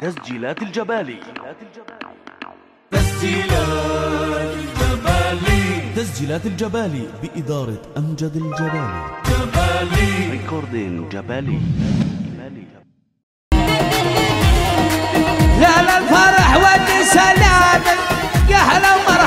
تسجيلات الجبالي. تسجيلات الجبالي. تسجيلات الجبالي بإدارة أمجد الجبالي. جبالي. ريكوردين جبالي. يا للفرح ودي سلام يا هلا ومرحب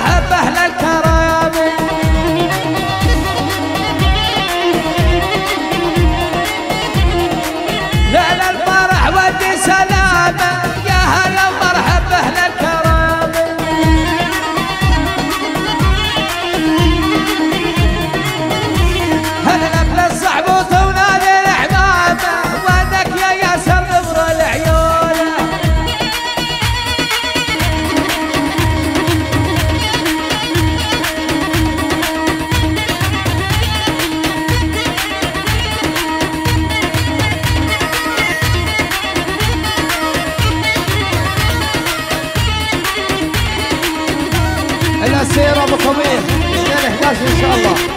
11 إن شاء الله.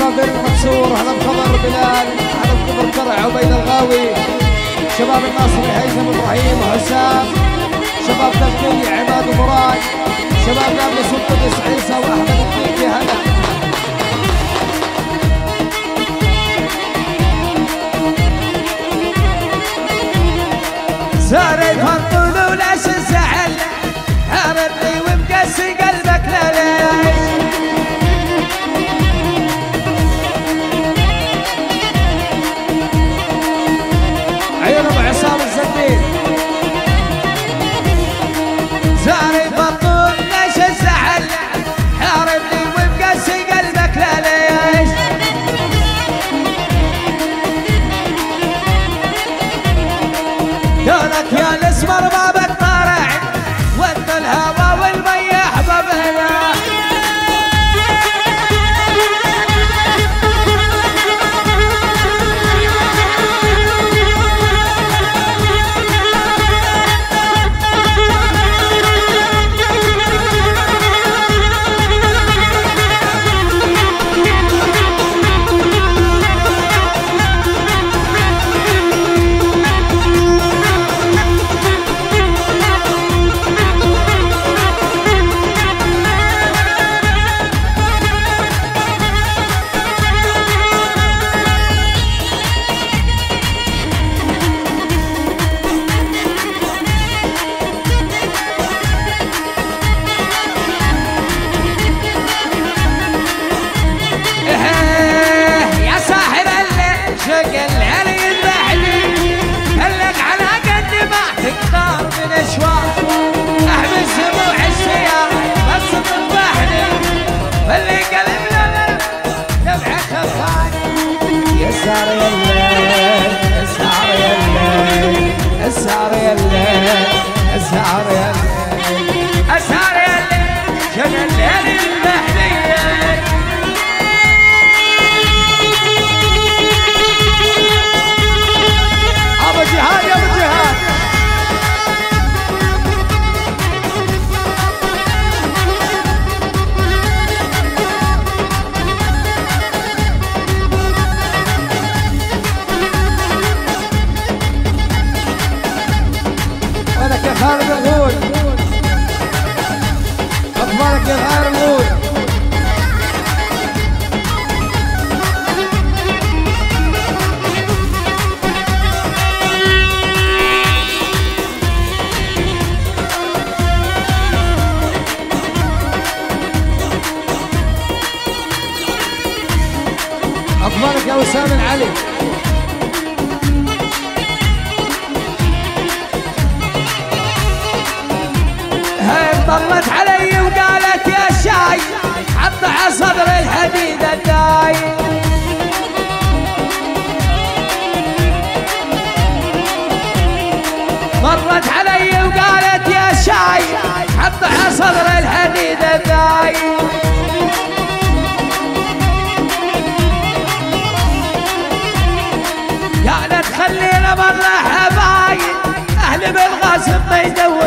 شباب بن منصور هلا بخبر بلال هلا بخبر فرع عبيد الغاوي. شباب الناصر هيثم إبراهيم وحسام شباب تفكيري عماد ومراد شباب نابلس القدس عيسى واحمد الدين هلا صار يفضل ولا زعل Vamos السهر يا الليل السهر يا الليل السهر يا الليل السهر يا الليل اسهر يا الليل الليل طلت علي وقالت يا شاي حط على صدر الحديد الداي. مرت علي وقالت يا شاي حط على صدر الحديد الداي. كانت تخلينا مرة حبايب أهل بالغصب ما يجوزونا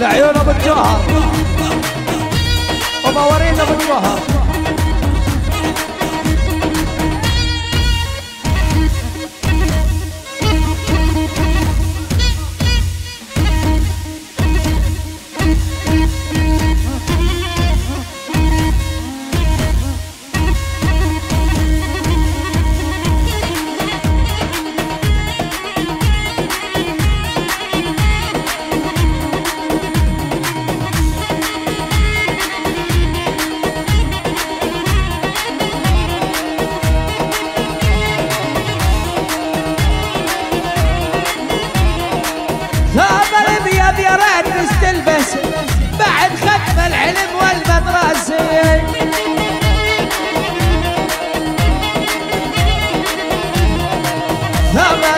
لعيون ابو الجوهر وموارينا ابو الجوهر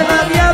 Navidad.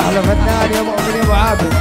أحلى فنان يا مؤمن يا أبو عابد.